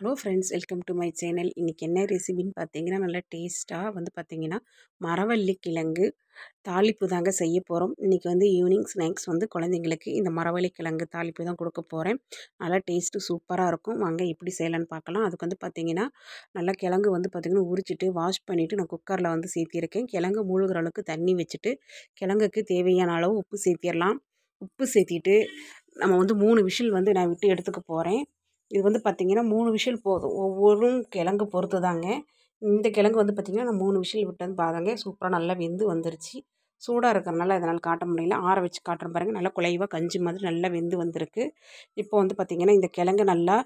Hello friends welcome to my channel. இன்றைக்கி என்ன ரெசிபின்னு பார்த்தீங்கன்னா நல்லா டேஸ்ட்டாக வந்து பார்த்தீங்கன்னா மரவள்ளி கிழங்கு தாளிப்பு தாங்க செய்ய போகிறோம் இன்றைக்கி வந்து ஈவினிங் ஸ்நாக்ஸ் வந்து குழந்தைங்களுக்கு இந்த மரவள்ளி கிழங்கு தாளிப்பு தான் கொடுக்க போகிறேன் நல்லா டேஸ்ட்டு சூப்பராக இருக்கும். வாங்க எப்படி செய்யலான்னு பார்க்கலாம் அதுக்கு வந்து பார்த்தீங்கன்னா நல்லா கிழங்கு வந்து பார்த்திங்கன்னா உரிச்சிட்டு வாஷ் பண்ணிவிட்டு நான் குக்கரில் வந்து சேர்த்திருக்கேன். கிழங்கு மூழ்கிற அளவுக்கு தண்ணி வச்சுட்டு கிழங்குக்கு தேவையான அளவு உப்பு சேர்த்திடலாம் உப்பு சேர்த்திட்டு நம்ம வந்து மூணு விஷில் வந்து நான் விட்டு எடுத்துக்க போகிறேன் இது வந்து பார்த்திங்கன்னா மூணு விஷில் போதும். ஒவ்வொரு கிழங்கு பொறுத்து தாங்க. இந்த கிழங்கு வந்து பார்த்திங்கன்னா நான் மூணு விஷில் வந்து பாருங்க. சூப்பராக நல்லா வெந்து வந்துருச்சு. சூடாக இருக்கிறனால அதனால் காட்ட முடியல. ஆற வச்சு காட்டுறேன் பாருங்கள் நல்லா குலைவாக கஞ்சி மாதிரி நல்லா வெந்து வந்திருக்கு. இப்போ வந்து பார்த்திங்கன்னா இந்த கிழங்கு நல்லா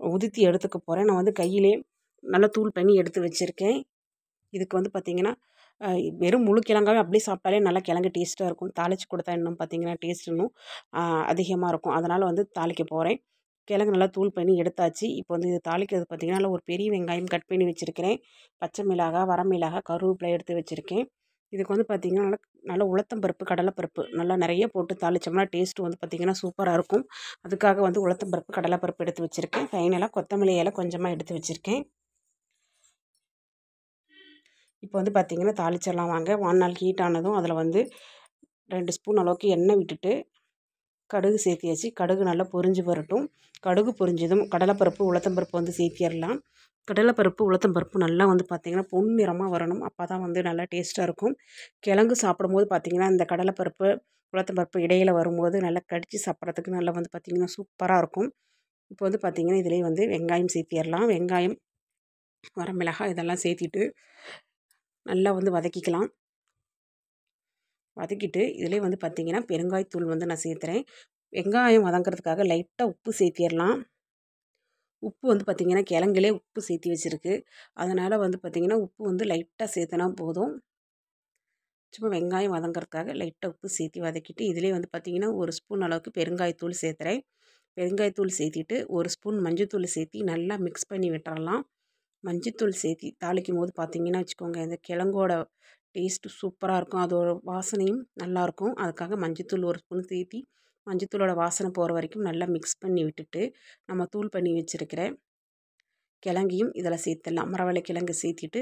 உதுத்தி எடுத்துக்க போகிறேன் நான் வந்து கையிலே நல்லா தூள் பண்ணி எடுத்து வச்சுருக்கேன். இதுக்கு வந்து பார்த்திங்கன்னா வெறும் முழு கிழங்காவே அப்படியே சாப்பிட்டாலே நல்லா கிழங்கு டேஸ்ட்டாக இருக்கும். தாளித்து கொடுத்தா இன்னும் பார்த்திங்கன்னா டேஸ்ட் இன்னும் அதிகமாக இருக்கும். அதனால் வந்து தாளிக்க போகிறேன் கிழங்கு நல்லா தூள் பண்ணி எடுத்தாச்சு. இப்போ வந்து இது தாளிக்கிறது பார்த்திங்கன்னா நல்லா ஒரு பெரிய வெங்காயம் கட் பண்ணி வச்சுருக்கிறேன். பச்சை மிளகாய் வரமிளகாய் கருவேப்பிலை எடுத்து வச்சுருக்கேன். இதுக்கு வந்து பார்த்திங்கன்னா நல்லா நல்லா உளுத்தம் பருப்பு கடலைப்பருப்பு நல்லா நிறைய போட்டு தாளித்தோம்னா டேஸ்ட்டு வந்து பார்த்திங்கன்னா சூப்பராக இருக்கும். அதுக்காக வந்து உளுத்தம்பருப்பு கடலைப்பருப்பு எடுத்து வச்சுருக்கேன். ஃபைனலாக கொத்தமல்லி இலை கொஞ்சமாக எடுத்து வச்சுருக்கேன். இப்போ வந்து பார்த்திங்கன்னா தாளிச்சிடலாம் வாங்க. வானால் ஹீட் ஆனதும் அதில் வந்து ரெண்டு ஸ்பூன் அளவுக்கு எண்ணெய் விட்டுட்டு கடுகு சேர்த்தியாச்சு. கடுகு நல்லா பொரிஞ்சு வரட்டும். கடுகு பொரிஞ்சதும் கடலைப்பருப்பு உளுத்தம்பருப்பு வந்து சேர்த்திடலாம். கடலைப்பருப்பு உளுத்தம்பருப்பு நல்லா வந்து பார்த்திங்கன்னா பொன் நிறமாக வரணும். அப்போ தான் வந்து நல்லா டேஸ்ட்டாக இருக்கும். கிழங்கு சாப்பிடும்போது பார்த்திங்கன்னா இந்த கடலைப்பருப்பு உளுத்தம்பருப்பு இடையில் வரும்போது நல்லா கடித்து சாப்பிட்றதுக்கு நல்லா வந்து பார்த்திங்கன்னா சூப்பராக இருக்கும். இப்போ வந்து பார்த்திங்கன்னா இதிலே வந்து வெங்காயம் சேர்த்திடலாம். வெங்காயம் வரமிளகாய் இதெல்லாம் சேர்த்திட்டு நல்லா வந்து வதக்கிக்கலாம். வதக்கிட்டு இதிலே வந்து பார்த்திங்கன்னா பெருங்காயத்தூள் வந்து நான் சேர்த்துறேன். வெங்காயம் வதங்கிறதுக்காக லைட்டாக உப்பு சேர்த்திடலாம். உப்பு வந்து பார்த்திங்கன்னா கிழங்குலே உப்பு சேர்த்தி வச்சுருக்கு. அதனால் வந்து பார்த்திங்கன்னா உப்பு வந்து லைட்டாக சேர்த்துனா போதும். சும்மா வெங்காயம் வதங்கிறதுக்காக லைட்டாக உப்பு சேர்த்தி வதக்கிட்டு இதிலே வந்து பார்த்திங்கன்னா ஒரு ஸ்பூன் அளவுக்கு பெருங்காயத்தூள் சேர்த்துறேன். பெருங்காயத்தூள் சேர்த்திட்டு ஒரு ஸ்பூன் மஞ்சத்தூள் சேர்த்தி நல்லா மிக்ஸ் பண்ணி விட்டுறலாம். மஞ்சத்தூள் சேர்த்தி தாளிக்கும் போது பார்த்திங்கன்னா வச்சுக்கோங்க இந்த கிழங்கோட டேஸ்ட்டு சூப்பராக இருக்கும். அதோட வாசனையும் நல்லாயிருக்கும் அதுக்காக மஞ்சத்தூள் ஒரு ஸ்பூன் சேர்த்தி மஞ்சத்தூளோட வாசனை போகிற வரைக்கும் நல்லா மிக்ஸ் பண்ணி விட்டுட்டு நம்ம தூள் பண்ணி வச்சுருக்கிற கிழங்கையும் இதில் சேர்த்துடலாம். மரவள்ளி கிழங்கு சேர்த்திட்டு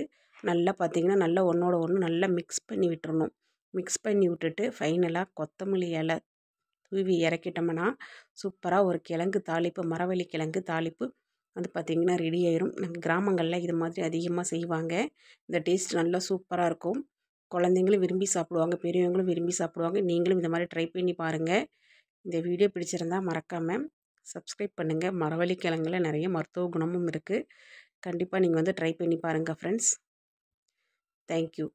நல்லா பார்த்திங்கன்னா நல்லா ஒன்றோட ஒன்று நல்லா மிக்ஸ் பண்ணி விட்டுறணும். மிக்ஸ் பண்ணி விட்டுட்டு ஃபைனலாக கொத்தமல்லி இலை தூவி இறக்கிட்டோம்னா சூப்பராக ஒரு கிழங்கு தாளிப்பு மரவள்ளி கிழங்கு தாளிப்பு வந்து பார்த்திங்கன்னா ரெடி ஆயிரும். நாங்கள் கிராமங்களில் இது மாதிரி அதிகமாக செய்வாங்க. இந்த டேஸ்ட் நல்லா சூப்பராக இருக்கும். குழந்தைங்களும் விரும்பி சாப்பிடுவாங்க. பெரியவங்களும் விரும்பி சாப்பிடுவாங்க. நீங்களும் இந்த மாதிரி ட்ரை பண்ணி பாருங்கள் இந்த வீடியோ பிடிச்சிருந்தால் மறக்காமல் சப்ஸ்கிரைப் பண்ணுங்கள் மரவள்ளி கிழங்குல நிறைய மருத்துவ குணமும் இருக்குது கண்டிப்பாக நீங்கள் வந்து ட்ரை பண்ணி பாருங்கள் ஃப்ரெண்ட்ஸ் தேங்க்யூ